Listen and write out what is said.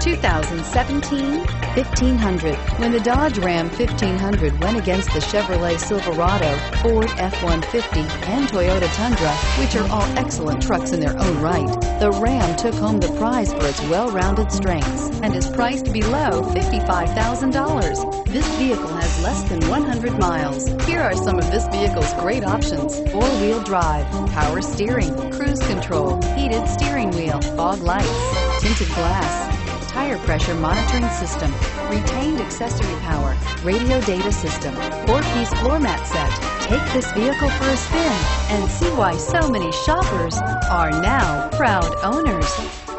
2017 1500. When the Dodge Ram 1500 went against the Chevrolet Silverado, Ford F-150, and Toyota Tundra, which are all excellent trucks in their own right, the Ram took home the prize for its well-rounded strengths and is priced below $55,000. This vehicle has less than 100 miles. Here are some of this vehicle's great options. Four-wheel drive, power steering, cruise control, heated steering wheel, fog lights, tinted glass, tire pressure monitoring system, retained accessory power, radio data system, four-piece floor mat set. Take this vehicle for a spin and see why so many shoppers are now proud owners.